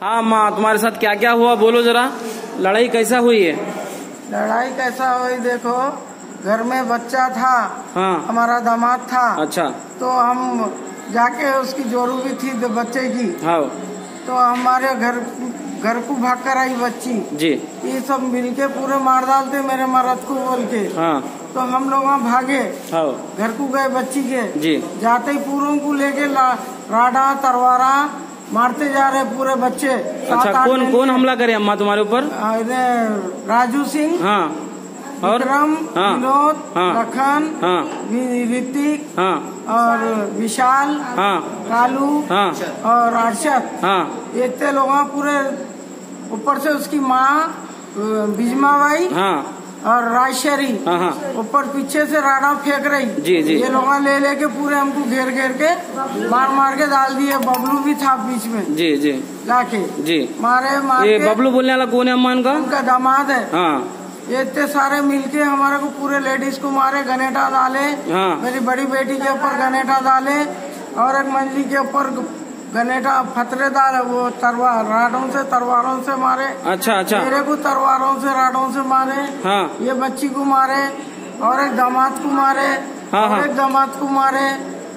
हाँ माँ तुम्हारे साथ क्या क्या हुआ? बोलो जरा। लड़ाई कैसा हुई है? लड़ाई कैसा हुई देखो घर में बच्चा था हाँ। हमारा दामाद था। अच्छा। तो हम जाके उसकी जोरू भी थी बच्चे की। हाँ। तो हमारे घर घर को भाग कर आई बच्ची। जी। ये सब मिलके पूरे मार डालते मेरे मर्द को बोल के। हाँ। तो हम लोग वहाँ भागे। हाँ। घर को गए बच्ची के। जी। जाते ही पूरों को लेके राडा तरवारा मारते जा रहे पूरे बच्चे। अच्छा कौन कौन हमला करे अम्मा तुम्हारे ऊपर? राजू सिंह हाँ। और? विक्रम हाँ। विनोद हाँ। लखन हाँ। ऋतिक हाँ। और विशाल हाँ। कालू हाँ। और अर्षद हाँ। इतने लोग पूरे। ऊपर से उसकी माँ बिजमा बाई हाँ। और राजशरी हाँ हाँ। ऊपर पीछे से राडा फेंक रही। जी, जी। ये लोग ले लेके पूरे हमको घेर घेर के मार मार के डाल दिए। बबलू भी था बीच में। जी जी। लाके। जी। मारे मारे ये बबलू बोलने वाला कौन है अम्मा इनका उनका दामाद है। हाँ। ये इतने सारे मिलके हमारे को पूरे लेडीज़ को मारे गनेटा डाले। हाँ। मेरी बड़ी बेटी के ऊपर गनेटा डाले और एक मंजली के ऊपर गनेटा फतरे डाले वो तलवार राडों से तलवारों से मारे। अच्छा अच्छा। मेरे को तलवारों से राडों से मारे। हाँ। ये बच्ची को मारे और एक दामाद को मारे हाँ, और हाँ। एक दामाद को मारे।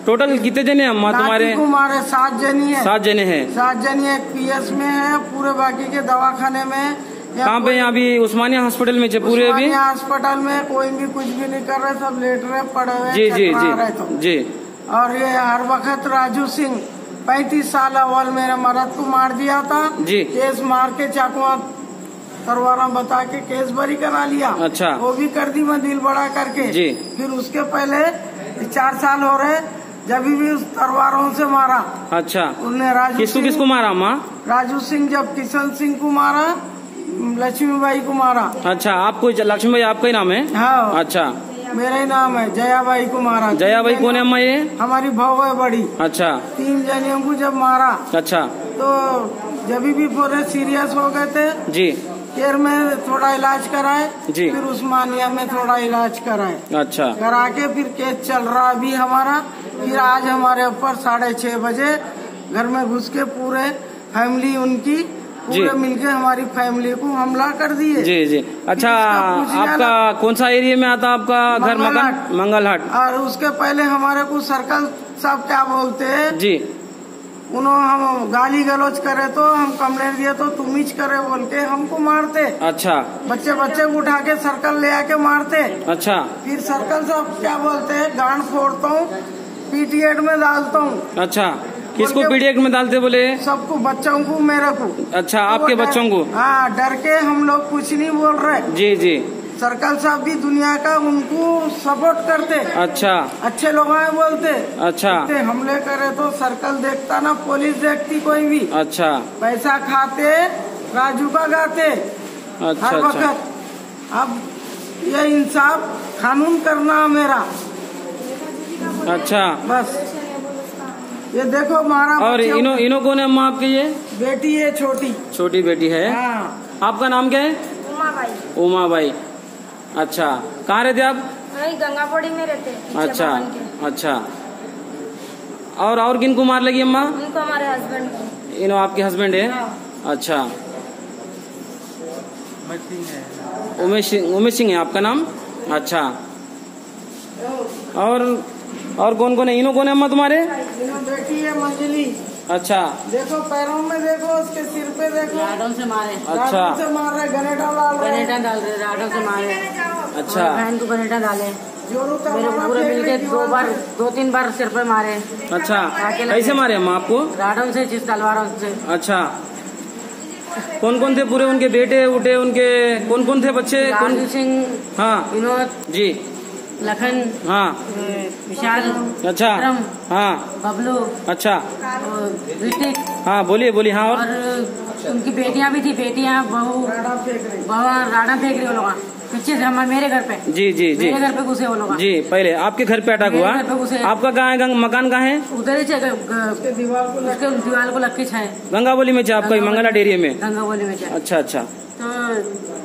टोटल कितने जने हैं अम्मा तुम्हारे को मारे सात जनी है। सात जने हैं। सात जनी एक पीएस में है पूरे बाकी के दवाखाने में। कहाँ पे यहाँ अभी? उस्मानिया हॉस्पिटल में पूरे अभी? अस्पताल में कोई भी कुछ भी नहीं कर रहे सब लेट रहे पड़े हुए जी जी चकरा तो। जी जी। और ये हर वक्त राजू सिंह पैंतीस साल अवल मेरे मर्द को मार दिया था। जी। केस मार के चाकुआ तरवारा बता के केस बरी करा लिया। अच्छा। वो भी कर दी मैं दिल बड़ा करके। जी। फिर उसके पहले चार साल हो रहे जब भी उस तरवारों से मारा। अच्छा। उसने राजू किसको किसको मारा अम्मा राजू सिंह जब किशन सिंह को मारा लक्ष्मीबाई को मारा। अच्छा आपको लक्ष्मी भाई आपका ही नाम है? हाँ। अच्छा। मेरा ही नाम है जयाबाई को मारा जया भाई कौन है अम्मा ये? हमारी भाव है बड़ी। अच्छा। तीन जनियों को जब मारा। अच्छा। तो जब भी पूरे सीरियस हो गए थे जी। केर में थोड़ा इलाज कराए जी। फिर उस्मानिया में थोड़ा इलाज कराए। अच्छा। करा के फिर केस चल रहा अभी हमारा। फिर आज हमारे ऊपर साढ़े छह बजे घर में घुस के पूरे फैमिली उनकी। पूरे मिलके हमारी फैमिली को हमला कर दिए। जी जी। अच्छा आपका कौन सा एरिया में आता आपका घर मकान? मंगलहाट। और उसके पहले हमारे को सर्कल साहब क्या बोलते हैं? जी। उन्होंने हम गाली गलौज करे तो हम कंप्लेंट दिए तो तुम ही करे बोल के हमको मारते। अच्छा। बच्चे बच्चे को उठा के सर्कल ले आके मारते। अच्छा। फिर सर्कल साहब क्या बोलते हैं? गांड फोड़ता हूँ पीटीएड में डालता हूँ। अच्छा। किसको पीडीएक में डालते बोले? सबको बच्चों को मेरे को। अच्छा तो आपके बच्चों को? हाँ डर के हम लोग कुछ नहीं बोल रहे। जी जी। सर्कल साहब भी दुनिया का उनको सपोर्ट करते। अच्छा। अच्छे लोग हैं बोलते। अच्छा। हमले करे तो सर्कल देखता ना पुलिस देखती कोई भी। अच्छा। पैसा खाते राजू का गाते अच्छा हर अच्छा। वक्त। अब ये इंसाफ कानून करना मेरा। अच्छा। बस। ये देखो मारा और इनो इनो कौन है अम्मा आपकी ये? बेटी है छोटी। छोटी बेटी है। हाँ। आपका नाम क्या है? उमा भाई उमा बाई अच्छा। कहाँ रहते आप? गंगापोड़ी में रहते हैं, अच्छा। अच्छा। और और किन को मार लगी अम्मा? उनको हमारे हस्बैंड को। इनो आपके हस्बैंड है? हाँ। अच्छा। उमेश सिंह उमेश सिंह है आपका नाम? अच्छा। और और कौन कौन है? इनो कौन है अम्मा तुम्हारे? इन्हों बेटी है मंजली। अच्छा। देखो पैरों में देखो उसके सिर पे देखो। राडों से मारे। अच्छा। से मार रहे गनेटा डाल रहे। गनेटा डाल रहे राडों से मारे। अच्छा। बहन को गनेटा डाले। मेरे तलवारा पूरे फेंक मिलके दो बार दो तीन बार सिर पे मारे। अच्छा। कैसे मारे हम आपको? राडों से जिस तलवारों से। अच्छा। कौन कौन थे पूरे उनके बेटे उठे उनके कौन कौन थे बच्चे? कौन सिंह। हाँ। विनोद। जी। लखन हाँ। विशाल अच्छा। हाँ। बबलू अच्छा। ऋतिक। हाँ बोलिए बोलिए हाँ और? और उनकी बेटियाँ भी थी बेटियाँ बहू बहू राडा फेंक रही वो लोग पीछे से हमारे मेरे घर पे। जी जी जी। मेरे घर पे घुसे वो लोग जी पहले आपके घर पे अटैक हुआ? घर पे घुसे। आपका कहाँ है गंग, मकान कहाँ है? उधर ही उसके दीवार को उसके लग के छाए। गंगावली में आपका मंगला डेरिया में? गंगावली में जाए अच्छा अच्छा। तो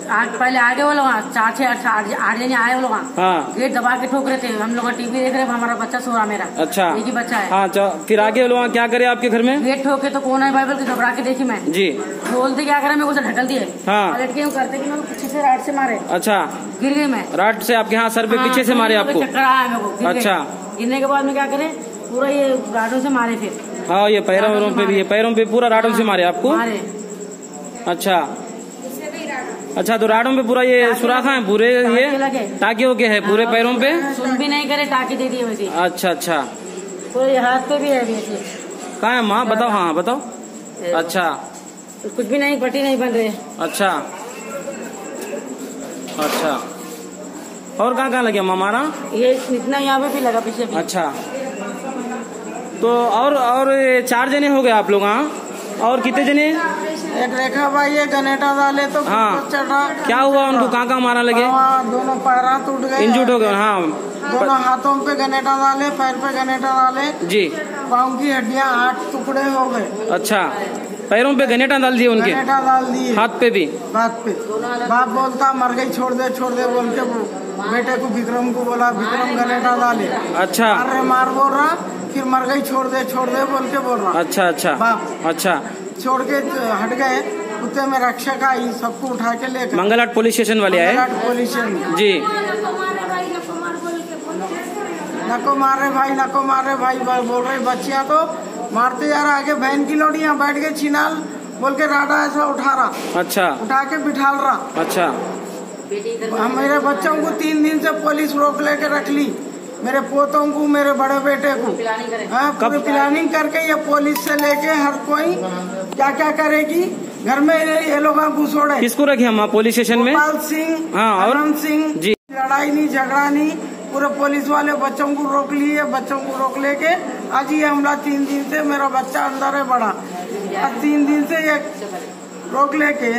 पहले आगे वो लोग चार छह आठ जने आए वो लोग हाँ। गेट दबा के ठोक रहे थे हम लोग टीवी देख रहे हमारा बच्चा सो रहा मेरा। अच्छा। एक ही बच्चा है। हाँ फिर आगे वो लोग क्या करे आपके घर में? गेट ठोके तो कौन है बाइबल के घबरा के देखी मैं? जी। बोलते क्या करे मेरे को ढकल दिए। हाँ। पलट के करते कि पीछे से राड से मारे। अच्छा। गिर गई मैं। राट से आपके यहाँ सर पे हाँ, पीछे से मारे आपको। चक्कर आया मेरे को अच्छा। गिरने के बाद में क्या करे? पूरा ये गाड़ों से मारे फिर। हाँ ये पैरों पे भी पैरों पे पूरा राडों से मारे आपको? अच्छा। अच्छा तो राडों पे पूरा ये सुराखा है पूरे ये? टाके ओके है पूरे पैरों पे? सुन भी नहीं करे टाके दे दिए वैसे अच्छा अच्छा। पूरे हाथ पे भी है कहाँ है माँ? बताओ हाँ बताओ। अच्छा। कुछ भी नहीं पट्टी नहीं बन रहे। अच्छा। अच्छा। और कहाँ कहाँ लगे माँ मारा? ये इतना यहाँ पे भी लगा पीछे भी। अच्छा। तो और और चार जने हो गए आप लोग हाँ? और कितने जने? एक रेखा भाई है गनेटा डाले तो हाँ। क्या हुआ? उनको कहाँ कहाँ मारा लगे? वहाँ दोनों पैरा टूट गए। इंजुर्ड हो गए हाँ। दोनों हाथों पे गनेटा डाले पैर पे गनेटा डाले जी। पाँव की हड्डियाँ आठ टुकड़े हो गए। अच्छा। पैरों पे गनेटा डाल दिए उनके? गनेटा डाल दिए। हाथ पे भी? हाथ पे। बाप बोलता मर गई छोड़ दे छोड़ दे। बोल के वो बेटे को विक्रम को बोला विक्रम गनेटा डाले। अच्छा। मार मार बोल रहा फिर मर गई छोड़ दे छोड़ दे। बोल के बोल रहा। अच्छा अच्छा। बाप। अच्छा। छोड़ के हट गए। कुत्ते में रक्षक आई सबको उठा के लेकर मंगलहाट पुलिस स्टेशन वाले आए? Police station. जी। नको मार रहे भाई नको मार रहे भाई बोल रहे बच्चिया तो मारते जा रहा आगे बहन की लोड़ियाँ बैठ के छिनाल बोल के राडा ऐसा उठा रहा। अच्छा। उठा के बिठाल रहा। अच्छा। हम मेरे बच्चों को तीन दिन से पुलिस रोक लेके रख ली। मेरे पोतों को मेरे बड़े बेटे को। हाँ पूरी प्लानिंग करके ये पुलिस से लेके हर कोई क्या क्या करेगी? घर में ये ये लोग घुसोड़े किसको रखे हम पुलिस स्टेशन में? गोपाल सिंह हाँ, और? सिंह। जी। लड़ाई नहीं झगड़ा नहीं पूरे पुलिस वाले बच्चों को रोक लिए बच्चों को रोक लेके आज ये हमला तीन दिन से मेरा बच्चा अंदर है बड़ा। आज तीन दिन से ये रोक लेके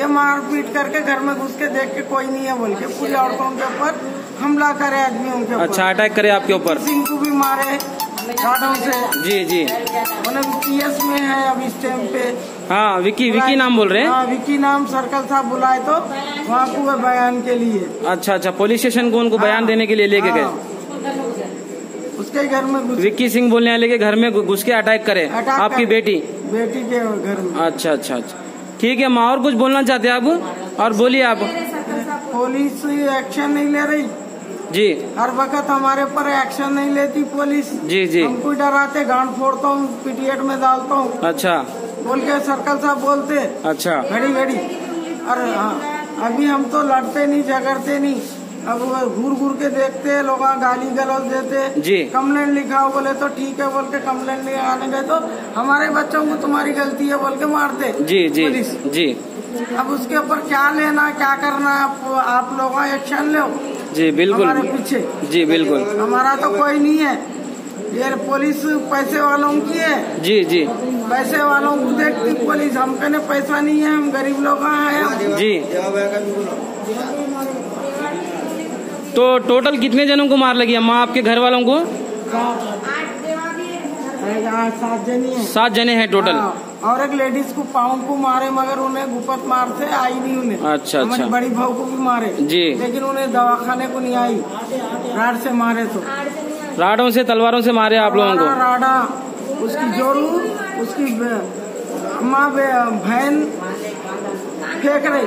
ये मार पीट करके घर में घुस के देख के कोई नहीं है बोल के पूरी औरतों के ऊपर हमला करे आदमियों के ऊपर। अच्छा अटैक करे आपके ऊपर। सिंह को भी मारे से। जी जी। मतलब पीएस में है अब इस टाइम पे। हाँ विकी विकी नाम बोल रहे हैं? हाँ विकी नाम सर्कल साहब बुलाए तो वहाँ को बयान के लिए। अच्छा अच्छा पुलिस स्टेशन को उनको बयान देने के लिए लेके गए। हाँ। उसके घर में विक्की सिंह बोलने वाले के घर में घुस के अटैक करे। आपकी कर- बेटी? बेटी के घर में। अच्छा अच्छा अच्छा। ठीक है माँ और कुछ बोलना चाहते हैं आप? और बोलिए आप। पुलिस एक्शन नहीं ले रही। जी। हर वक्त हमारे पर एक्शन नहीं लेती पुलिस जी जी। हमको डराते गांड फोड़ता हूँ पीटीएड में डालता हूँ। अच्छा। बोल के सर्कल साहब बोलते अच्छा। घड़ी घड़ी अरे हाँ अभी हम तो लड़ते नहीं झगड़ते नहीं। अब घूर घूर के देखते हैं लोग गाली गलौज देते जी। कंप्लेंट लिखाओ बोले तो ठीक है बोल के कम्प्लेन लिखाने गए तो हमारे बच्चों को तुम्हारी गलती है बोल के मारते जी जी पुलिस जी। अब उसके ऊपर क्या लेना क्या करना आप, आप लोग एक्शन लो। जी बिल्कुल। पीछे। जी बिल्कुल। हमारा तो कोई नहीं है। ये पुलिस पैसे वालों की है। जी जी। पैसे वालों को देखती पुलिस हम कहने पैसा नहीं है हम गरीब लोग हैं? जी। तो टोटल कितने जनों को मार लगी अम्मा आपके घर वालों को? सात जनी है। सात जने हैं टोटल। हाँ, और एक लेडीज़ को पाँव को मारे मगर उन्हें गुपत मार से आई नहीं उन्हें। अच्छा, अच्छा। बड़ी भाव को भी मारे। जी। लेकिन उन्हें दवाखाने को नहीं आई। राड से मारे तो। राडों से तलवारों से मारे आप लोगों को? राडा उसकी जोड़ू उसकी बे- बहन फेंक रही।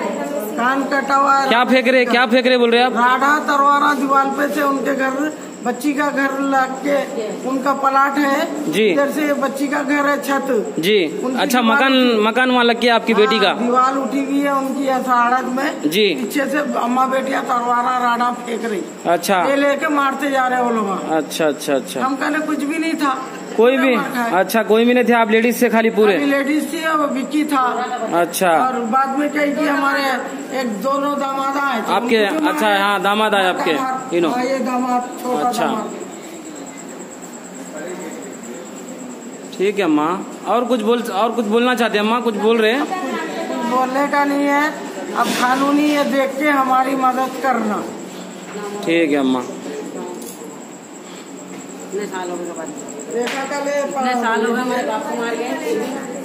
कान कटा हुआ क्या फेंक रहे क्या फेंक रहे बोल रहे आप? राडा तलवारा दीवार पे से उनके घर बच्ची का घर लग के उनका प्लाट है। जी। इधर से बच्ची का घर है छत। जी। अच्छा मकान मकान वहाँ लग गया आपकी बेटी का? हाँ, दीवार उठी हुई है उनकी ऐसा में। जी। पीछे से अम्मा बेटिया तरवारा राडा फेंक रही। अच्छा। ये लेके मारते जा रहे हैं वो लोग। अच्छा अच्छा अच्छा। हम कहने कुछ भी नहीं था। कोई भी अच्छा कोई भी नहीं थे आप लेडीज़ से खाली पूरे? लेडीज़ थी और विक्की था। अच्छा। और बाद में कही कि हमारे एक दोनों दामाद आए। आपके अच्छा मारा। हाँ दामाद आए आपके इनो ये दामाद अच्छा। ठीक है अम्मा और कुछ बोल और कुछ बोलना चाहते हैं अम्मा कुछ बोल रहे हैं? बोलने का नहीं है। अब कानूनी ये देख के हमारी मदद करना। ठीक है अम्मा कल ये इतने साल हो गए मेरे बाप को मार गए।